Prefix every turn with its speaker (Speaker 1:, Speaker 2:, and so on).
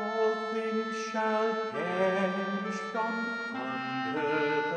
Speaker 1: All things shall perish from under